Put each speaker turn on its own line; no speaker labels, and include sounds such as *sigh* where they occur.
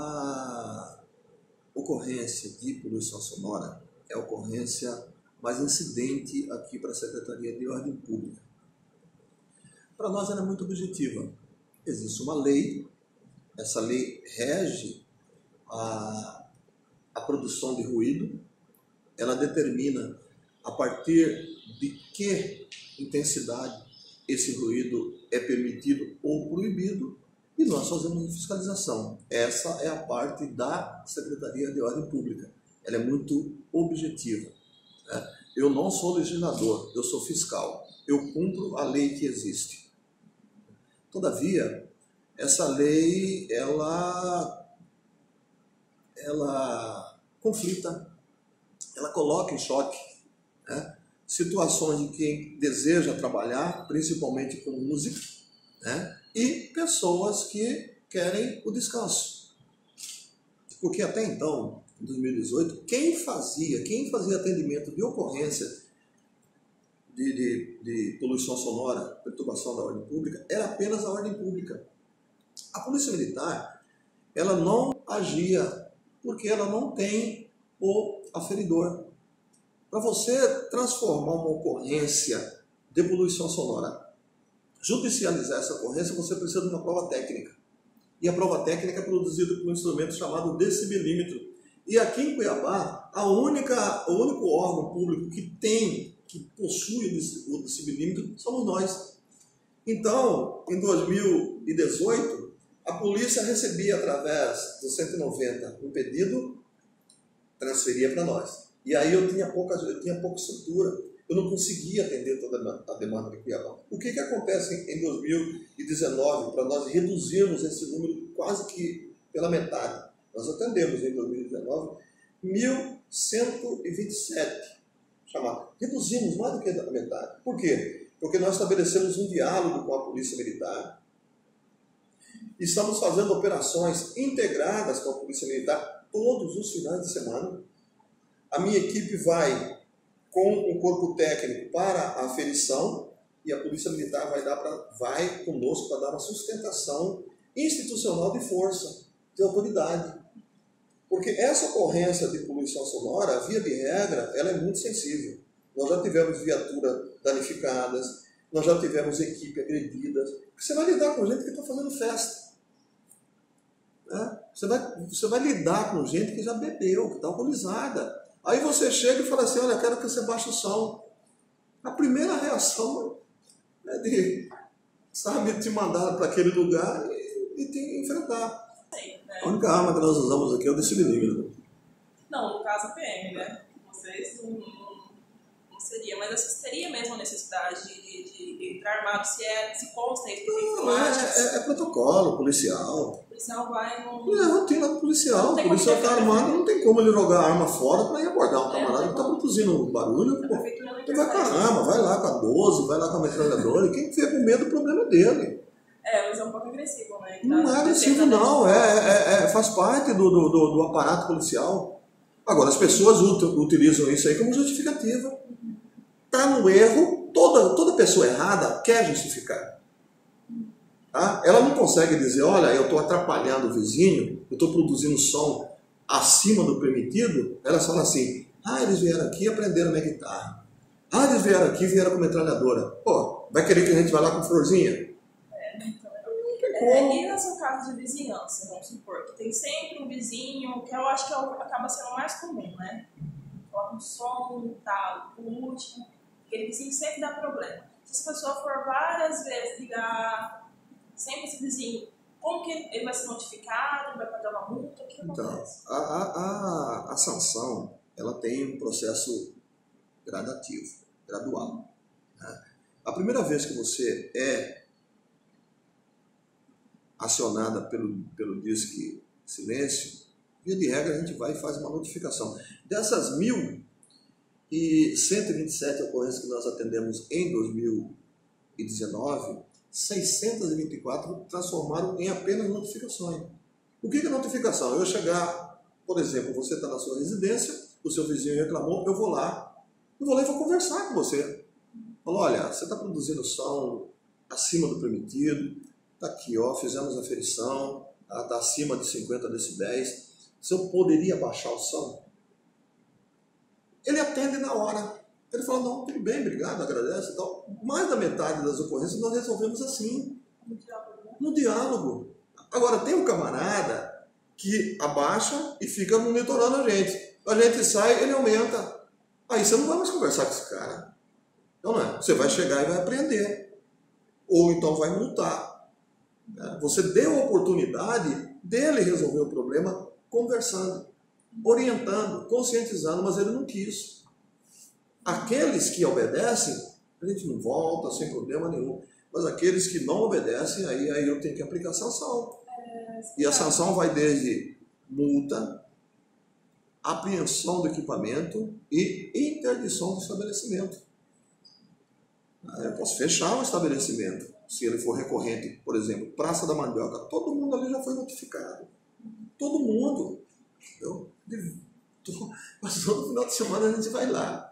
A ocorrência de poluição sonora é a ocorrência mais incidente aqui para a Secretaria de Ordem Pública. Para nós ela é muito objetiva. Existe uma lei, essa lei rege a, a produção de ruído, ela determina a partir de que intensidade esse ruído é permitido ou proibido e nós fazemos fiscalização. Essa é a parte da Secretaria de Ordem Pública. Ela é muito objetiva. Né? Eu não sou legislador, eu sou fiscal. Eu cumpro a lei que existe. Todavia, essa lei, ela, ela conflita, ela coloca em choque né? situações de quem deseja trabalhar, principalmente com música, né? e pessoas que querem o descanso. Porque até então, em 2018, quem fazia, quem fazia atendimento de ocorrência de, de, de poluição sonora, perturbação da ordem pública, era apenas a ordem pública. A polícia militar, ela não agia porque ela não tem o aferidor. Para você transformar uma ocorrência de poluição sonora, judicializar essa ocorrência, você precisa de uma prova técnica. E a prova técnica é produzida por um instrumento chamado decibelímetro. E aqui em Cuiabá, a única, o único órgão público que tem, que possui o decibelímetro, somos nós. Então, em 2018, a polícia recebia através do 190 um pedido, transferia para nós. E aí eu tinha pouca, eu tinha pouca estrutura, eu não conseguia atender toda a demanda de Cuiabá. O que, que acontece em 2019 para nós reduzirmos esse número quase que pela metade? Nós atendemos em 2019 1.127 chamados. Reduzimos mais do que a metade. Por quê? Porque nós estabelecemos um diálogo com a Polícia Militar, estamos fazendo operações integradas com a Polícia Militar todos os finais de semana. A minha equipe vai com um corpo técnico para a aferição e a Polícia Militar vai, dar pra, vai conosco para dar uma sustentação institucional de força, de autoridade. Porque essa ocorrência de poluição sonora, via de regra, ela é muito sensível. Nós já tivemos viaturas danificadas, nós já tivemos equipe agredida. Você vai lidar com gente que está fazendo festa. Né? Você, vai, você vai lidar com gente que já bebeu, que está alcoolizada. Aí você chega e fala assim, olha, quero que você baixe o som. A primeira reação é de, sabe, te mandar para aquele lugar e, e te enfrentar.
Sim, né?
A única arma que nós usamos aqui é o decibelímetro.
Não, no caso PM, né? Vocês não, não, não seria, mas teria mesmo a necessidade de, de, de entrar armado se, é, se consta isso
Não, é, é, é protocolo policial.
Policial vai no.
É rotina do policial.
Não
O
tem
policial está armado, não tem como ele jogar a arma fora para ir abordar um
É,
camarada que está produzindo barulho. Pô.
não
Então vai com a arma, vai lá com a 12, vai lá com a metralhadora. E quem tiver com medo, o problema é dele.
É, mas é um pouco agressivo, né?
Não é agressivo, não. É, é- é- faz parte do, do, do- do aparato policial. Agora, as pessoas ut- utilizam isso aí como justificativa. Está no erro, toda, toda pessoa errada quer justificar. Tá? Ela não consegue dizer, olha, eu estou atrapalhando o vizinho, eu estou produzindo som acima do permitido. Ela fala assim, ah, eles vieram aqui e aprenderam minha guitarra. Ah, eles vieram aqui e vieram com metralhadora. Pô, vai querer que a gente vá lá com florzinha? Não tem
É,
como.
e no seu caso de vizinhança, vamos supor, que tem sempre um vizinho, que eu acho que é o- acaba sendo o mais comum, né? Coloca um som, tal, o último, aquele vizinho sempre dá problema. Se essa pessoa for várias vezes ligar, sempre esse vizinho, como que ele vai ser notificado, vai pagar uma multa, o que
Então,
acontece?
a, a, a, a sanção ela tem um processo gradativo, gradual. né? A primeira vez que você é acionada pelo, pelo Disque Silêncio, via de regra a gente vai e faz uma notificação. Dessas 1.127 ocorrências que nós atendemos em 2019, 624 transformaram em apenas notificações. O que é notificação? Eu chegar, por exemplo, você está na sua residência, o seu vizinho reclamou, eu vou lá, eu vou lá e vou conversar com você. Falo, olha, você está produzindo som acima do permitido, está aqui, ó, fizemos a aferição, está acima de 50 decibéis, eu poderia baixar o som. Ele atende na hora. Ele fala, não, tudo bem, obrigado, agradece e tal. Mais da metade das ocorrências nós resolvemos assim, no diálogo. Agora, tem um camarada que abaixa e fica monitorando a gente. A gente sai, ele aumenta. Aí você não vai mais conversar com esse cara. Então não é. Você vai chegar e vai aprender. Ou então vai multar. É, você deu a oportunidade dele resolver o problema conversando, orientando, conscientizando, mas ele não quis. Aqueles que obedecem, a gente não volta sem problema nenhum. Mas aqueles que não obedecem, aí, aí eu tenho que aplicar sanção. E a sanção vai desde multa, apreensão do equipamento e interdição do estabelecimento. Eu posso fechar o estabelecimento. Se ele for recorrente, por exemplo, Praça da Mandioca, todo mundo ali já foi notificado. Todo mundo. *laughs* Passou no final de semana, a gente vai lá.